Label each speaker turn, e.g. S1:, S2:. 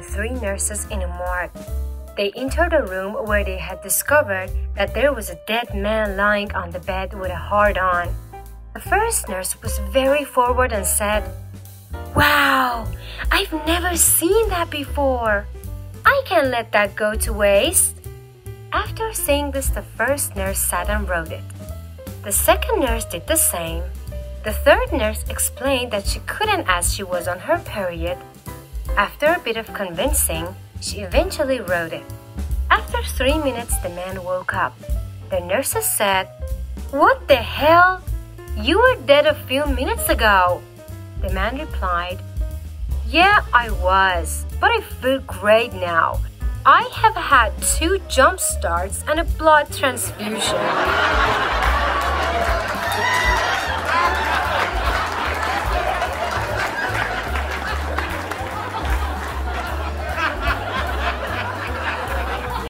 S1: three nurses in a morgue. They entered a room where they had discovered that there was a dead man lying on the bed with a heart on. The first nurse was very forward and said, Wow, I've never seen that before. I can't let that go to waste. After saying this, the first nurse sat and wrote it. The second nurse did the same. The third nurse explained that she couldn't as she was on her period. After a bit of convincing, she eventually wrote it. After three minutes, the man woke up. The nurses said, What the hell? You were dead a few minutes ago. The man replied, Yeah, I was, but I feel great now. I have had two jump starts and a blood transfusion.